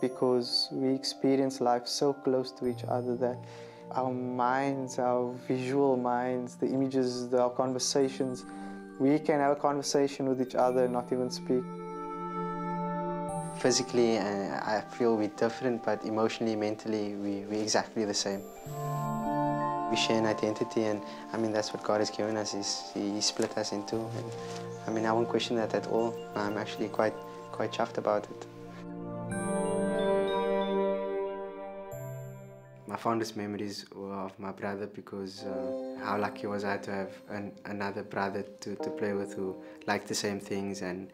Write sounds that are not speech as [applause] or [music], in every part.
because we experience life so close to each other that our minds, our visual minds, the images, the, our conversations, we can have a conversation with each other and not even speak. Physically, uh, I feel we're different, but emotionally, mentally, we, we're exactly the same. We share an identity, and I mean, that's what God has given us, is He, he split us in two. And, I mean, I won't question that at all. I'm actually quite, quite chuffed about it. My fondest memories were of my brother because uh, how lucky was I to have an, another brother to, to play with who liked the same things and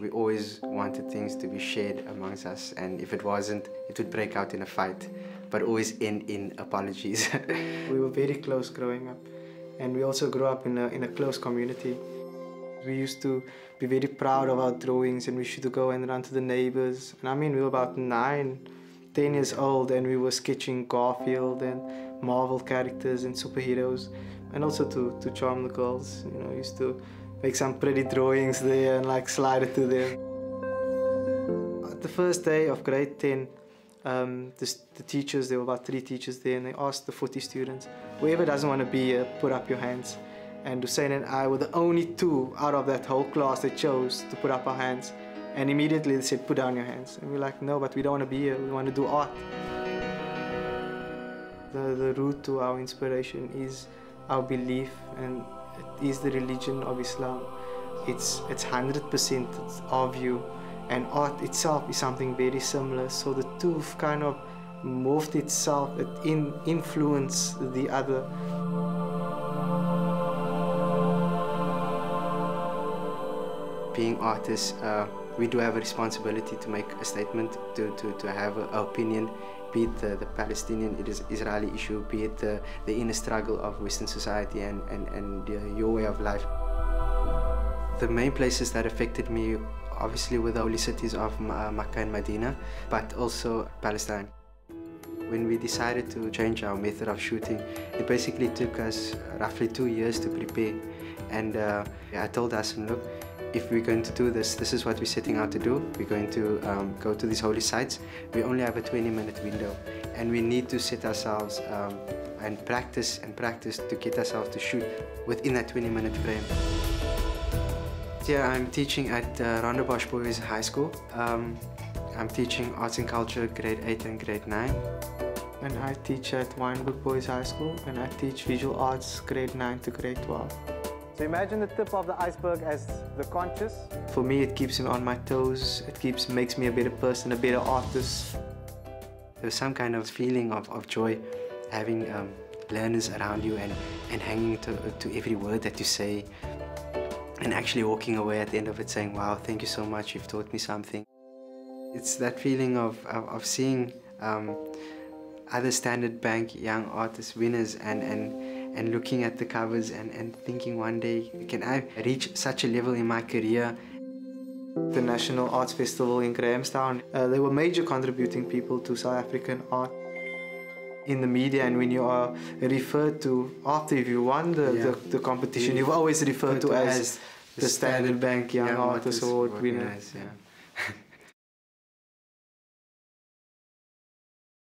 we always wanted things to be shared amongst us and if it wasn't, it would break out in a fight, but always end in apologies. [laughs] we were very close growing up and we also grew up in a, in a close community. We used to be very proud of our drawings and we used to go and run to the neighbors. And I mean, we were about nine, 10 years old and we were sketching Garfield and Marvel characters and superheroes and also to, to charm the girls. You know, used to make some pretty drawings there and like slide it to them. The first day of grade 10, um, the, the, teachers, there were about three teachers there, and they asked the 40 students, whoever doesn't want to be here, put up your hands. And Husain and I were the only two out of that whole class that chose to put up our hands. And immediately they said, put down your hands. And we're like, no, but we don't want to be here, we want to do art. The, the root to our inspiration is our belief and it is the religion of Islam. It's it's hundred percent our view, and art itself is something very similar. So the two kind of moved itself, it in influence the other. Being artists, uh, we do have a responsibility to make a statement, to, to, to have an opinion, be it the, Palestinian, Israeli issue, be it the, the inner struggle of Western society and, and, and uh, your way of life. The main places that affected me obviously were the holy cities of Makkah and Medina, but also Palestine. When we decided to change our method of shooting, it basically took us roughly two years to prepare. And uh, I told us, look, if we're going to do this, this is what we're setting out to do. We're going to um, go to these holy sites. We only have a 20 minute window and we need to set ourselves um, and practice and practice to get ourselves to shoot within that 20 minute frame. Here I'm teaching at uh, Rondebosch Boys High School. Um, I'm teaching arts and culture grade 8 and grade 9. And I teach at Wynberg Boys High School and I teach visual arts grade 9 to grade 12. So imagine the tip of the iceberg as the conscious. For me, it keeps me on my toes. It keeps makes me a better person, a better artist. There's some kind of feeling of, of joy having um, learners around you and, and hanging to, to every word that you say and actually walking away at the end of it saying, wow, thank you so much, you've taught me something. It's that feeling of, of, of seeing um, other Standard Bank young artists, winners, and, and and looking at the covers and, and thinking one day, can I reach such a level in my career? The National Arts Festival in Grahamstown, uh, they were major contributing people to South African art in the media and when you are referred to after you won the, yeah. the, the, competition, you've always referred to, to as, as the Standard Bank Young, Young Artist Award winner. yeah. [laughs]